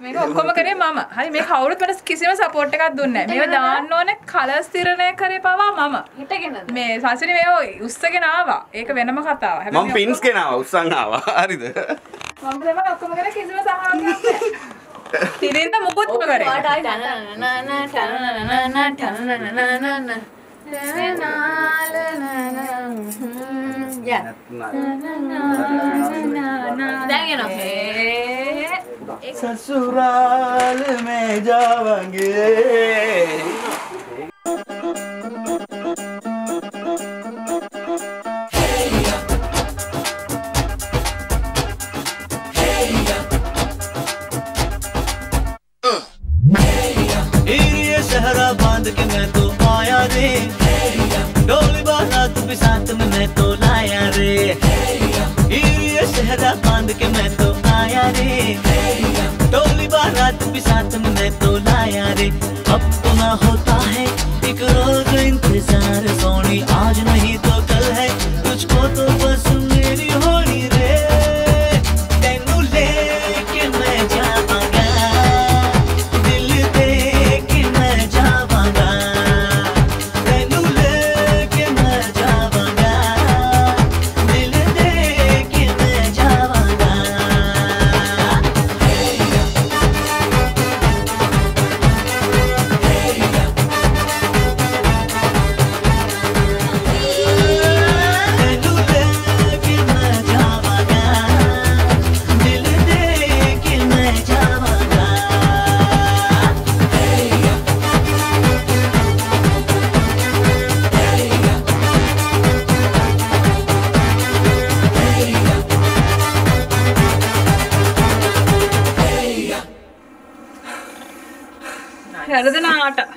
ඔක්කොම කරේ මම. හරි මේ කවුරුත් මට කිසිම සපෝට් එකක් දුන්නේ නැහැ. මේව දාන්න ඕනේ කලර්ස් තිරණය කරේ පවා මම. හිටගෙනද මේ සසිනි මේව උස්සගෙන ආවා. ඒක වෙනම කතාවක්. හැබැයි මම පින්ස් කෙනාව උත්සන් ආවා හරිද මම තමයි ඔක්කොම කරේ කිසිම සහායක් නැහැ. තිරින්ද මුකුත්ම කරේ. දැන් එනවා ससुराल में जावांगे। सहरा बाँध के मैं तो रे। डोली बाला साथ में मैं तो लाया रे। शहरा होता है। एक रोज इंतज़ार। सोनी आज नहीं तो कल है। तुझको तो बस கருதுன ஆட்டம்.